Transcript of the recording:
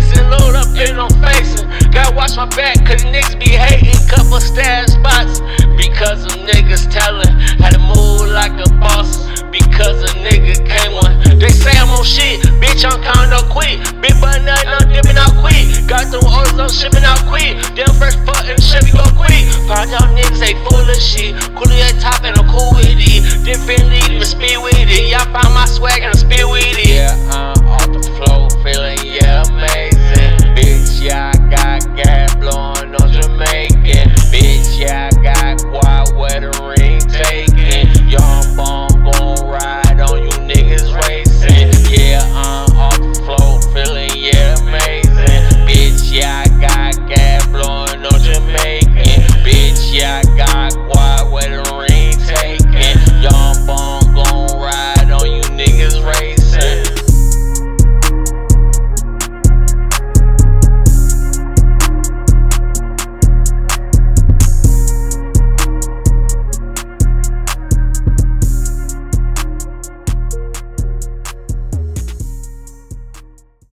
chasing, load up and I'm facing. Gotta watch my back, cause niggas be hating. Couple stash spots because of niggas telling how to move like a boss. Because a nigga came one. They say I'm on shit, bitch, I'm counting up quick. Big button nut, I'm dipping out quick. Got them orders, I'm shipping out quick. Them fresh fuck and shit, we go quit. Find y'all niggas they full of shit. Coolie at top and I'm cool with it. Different lead, speed with it. Y'all find my swag and I'm